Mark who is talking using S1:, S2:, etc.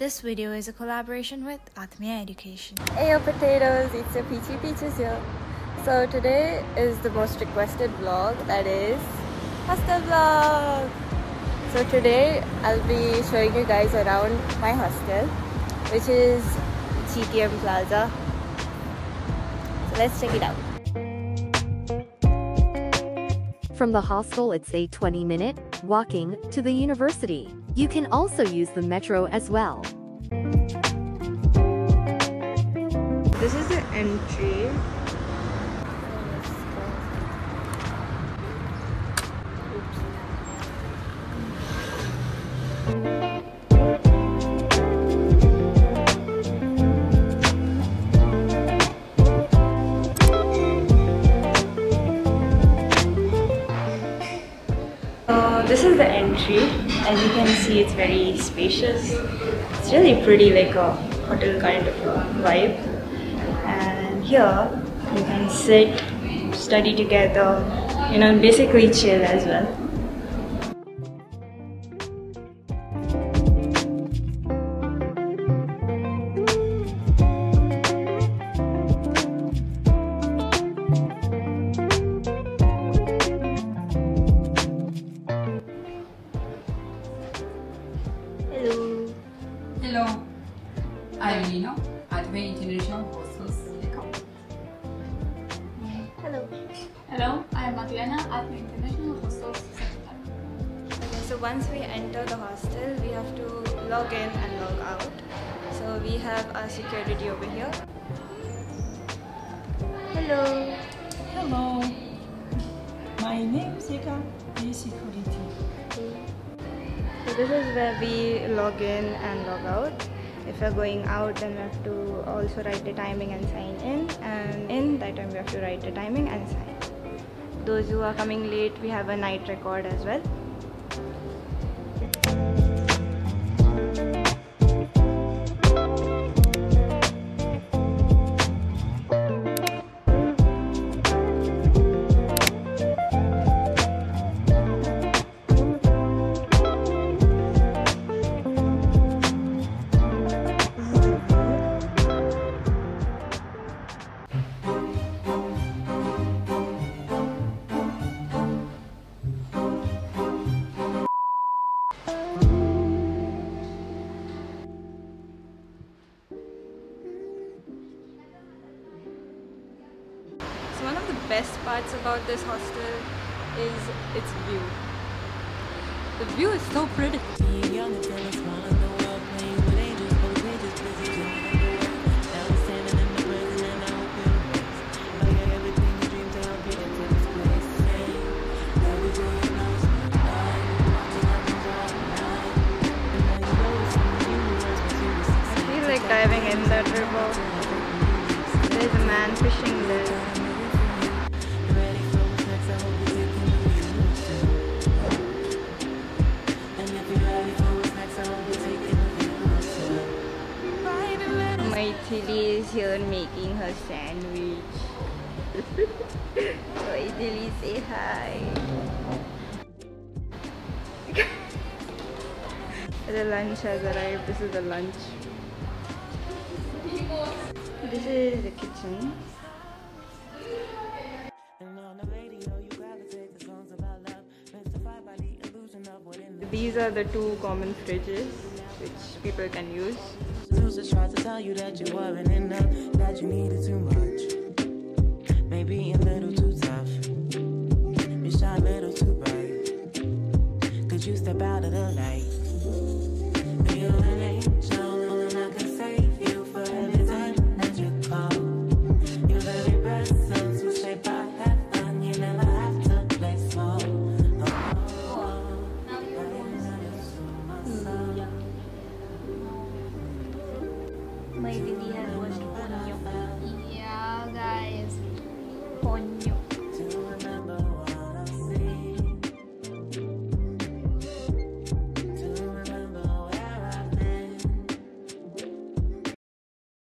S1: This video is a collaboration with Atmia Education.
S2: Hey potatoes, it's a Peachy Peaches here. So today is the most requested vlog that is hostel vlog. So today I'll be showing you guys around my hostel which is GTM Plaza. So let's check it out.
S3: From the hostel it's a 20 minute walking to the university. You can also use the metro as well.
S2: This is the entry. This is the entry. As you can see, it's very spacious. It's really pretty, like a hotel kind of vibe. And here you can sit, study together, you know, basically chill as well.
S4: I'm Lino at Way International Hostels Account.
S2: Hello.
S5: Hello, I am Magdalena at the International Hostels Secretary.
S2: Okay, so once we enter the hostel, we have to log in and log out. So we have our security over here. Hello.
S6: Hello, my name is Eka, the security.
S2: So this is where we log in and log out. If we're going out, then we have to also write the timing and sign in. And in that time, we have to write the timing and sign. Those who are coming late, we have a night record as well. Best parts about this hostel is its view. The view is so pretty. Diving in that river. There's a man fishing there. Is here making her sandwich. Hi Tilly, say hi. the lunch has arrived. This is the lunch. This is the kitchen. These are the two common fridges which people can use.
S7: Tell you that you weren't enough, that you needed too much. Maybe a little too tough. You shine a little too bright. Could you step out of the light? You're an angel,
S2: My